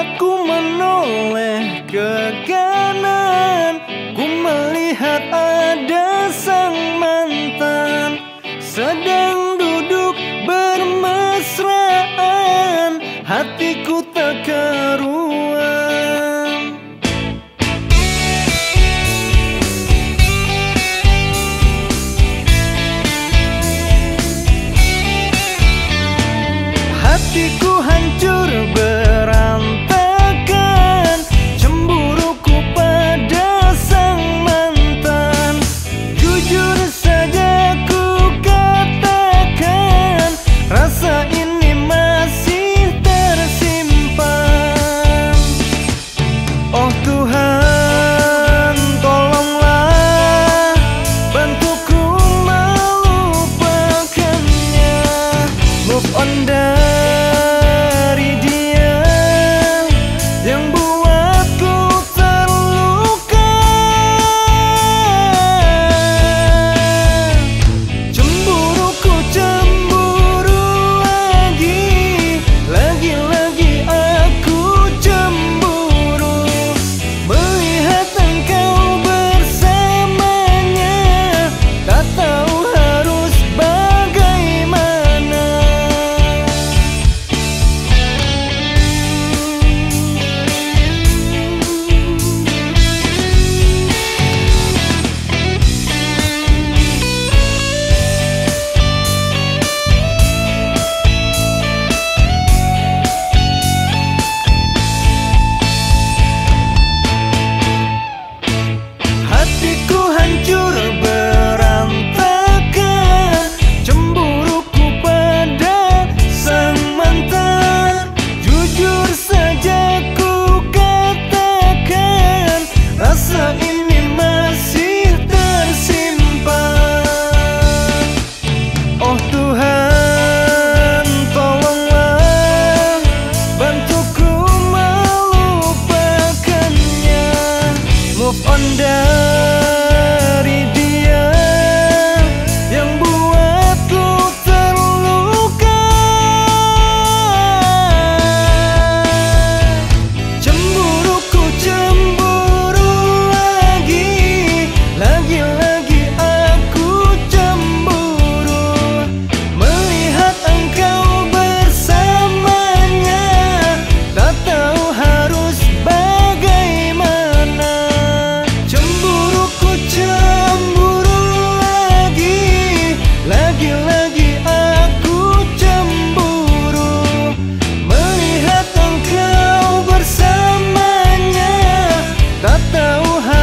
Aku menoleh ke kanan Ku melihat ada sang mantan Sedang duduk bermesraan. Hatiku tak keruh. under. rasa ini masih tersimpan. Oh Tuhan tolonglah bantuku melupakannya. Move on how